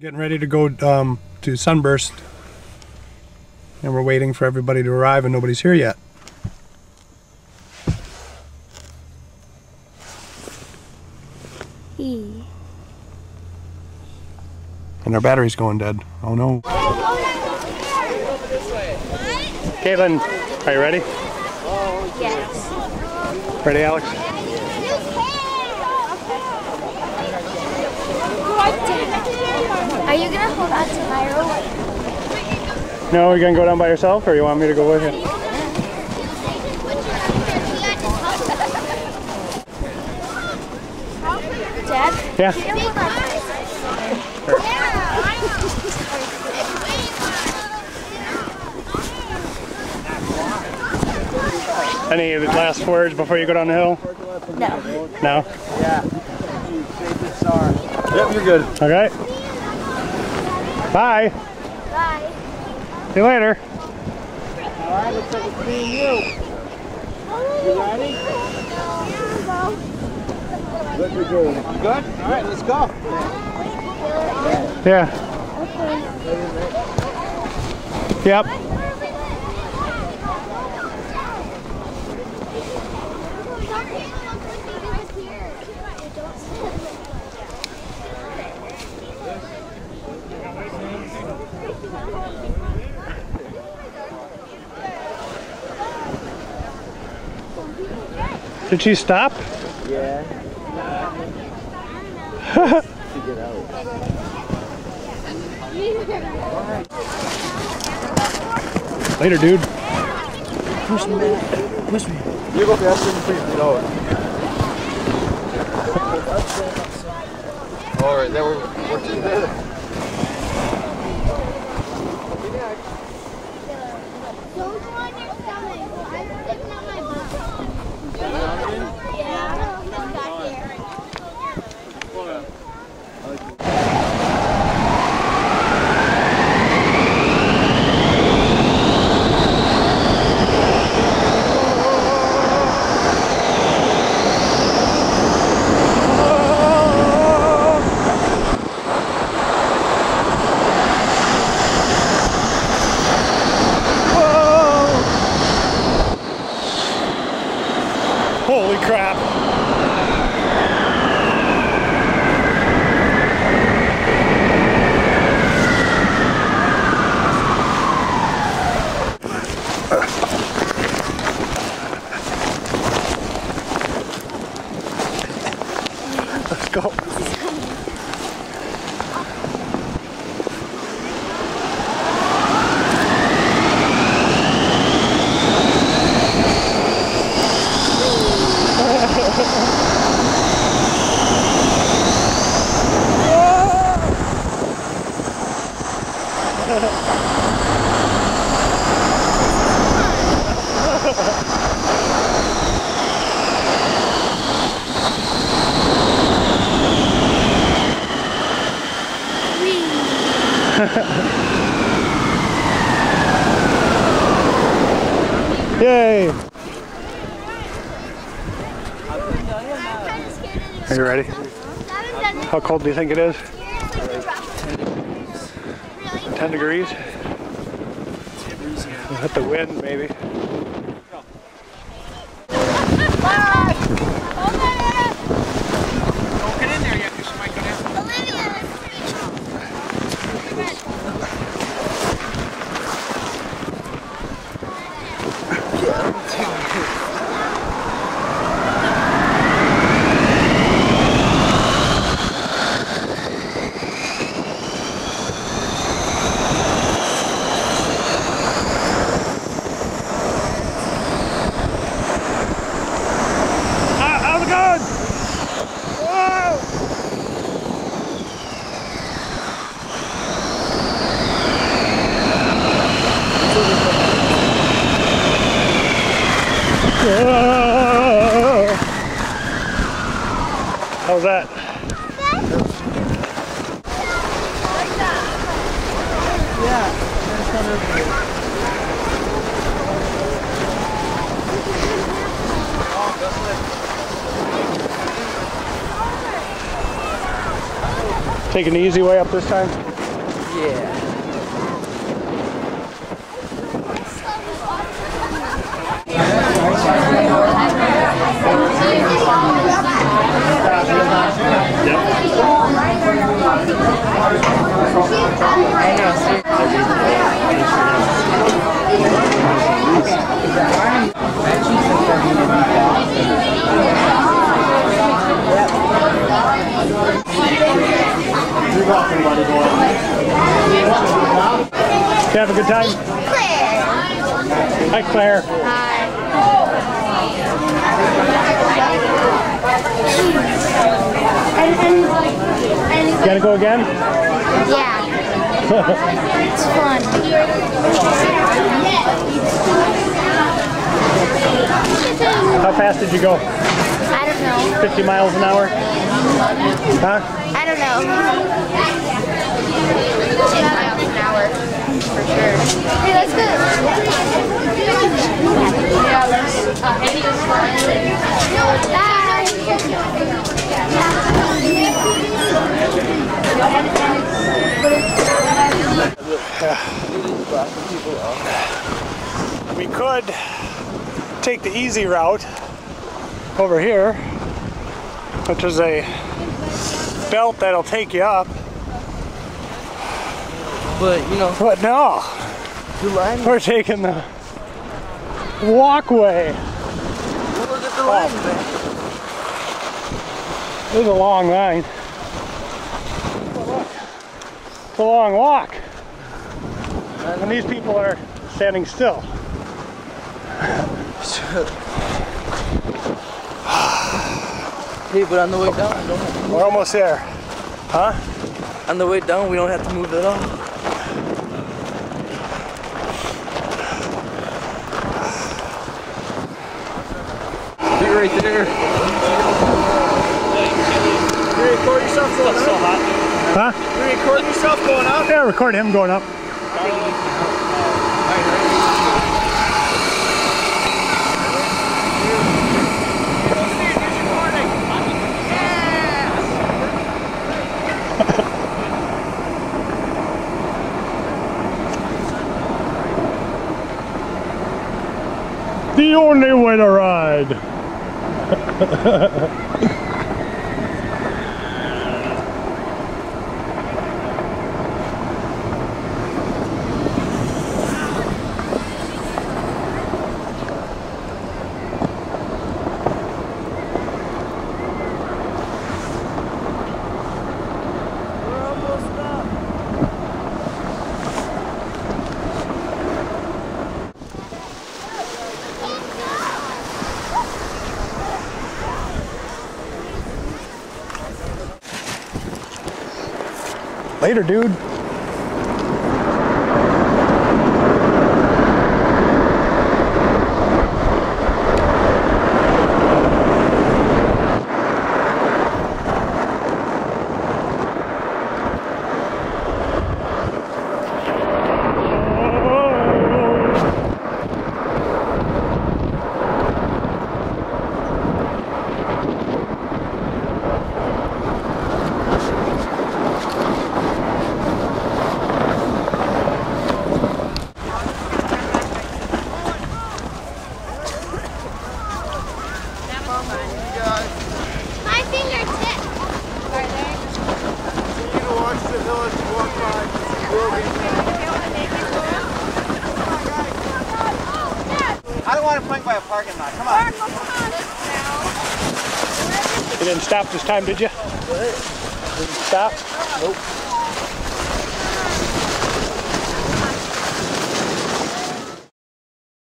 Getting ready to go um, to Sunburst. And we're waiting for everybody to arrive and nobody's here yet. E. And our battery's going dead. Oh no. Katelyn, are you ready? Yes. Ready, Alex? Are you gonna hold on to my rope? No, you're gonna go down by yourself or you want me to go with you? Dad? Yeah. Can you hold? Any last words before you go down the hill? No. No? Yeah. Yep, you're good. Okay. Bye. Bye. See you later. Alright, looks like it's me and you. You ready? Good, you're good. You good? Alright, let's go. Yeah. Okay. Yep. Did she stop? Yeah. Later, dude. Push me. Push me. You go faster than please get over. Alright, then we're, we're together. Don't go on your stomach. I'm sticking on my butt. Yeah. Come back here. Holy crap. Let's go. Yay. Are you ready? How cold do you think it is? 10 degrees? We'll the wind maybe. Don't get in there yet because she might go down. Ah, how's it going? Whoa! Whoa! How's that? Taking the easy way up this time? Yeah. You have a good time? Hi, Claire. And, and, and You gotta go again? yeah, it's fun. How fast did you go? I don't know. 50 miles an hour? Huh? I don't know. 10 miles an hour, for sure. Hey. Yeah, let's. We could take the easy route over here, which is a belt that'll take you up. But, you know, But no, we're taking the walkway. Look at the line, oh. man. There's a long line. It's a long walk. And these people are standing still. Hey, but on the way down, we don't have We're almost there. Huh? on the way down, we don't have to move at all. Be right there. You record yourself going up? Huh? You record yourself going up? Yeah, record him going up. The only way to ride. Ha ha ha ha ha. Later, dude. My fingertip. Are they? You watch the village walk by. I don't want to point by a parking lot. Come on. You didn't stop this time, did you? Didn't stop? Nope.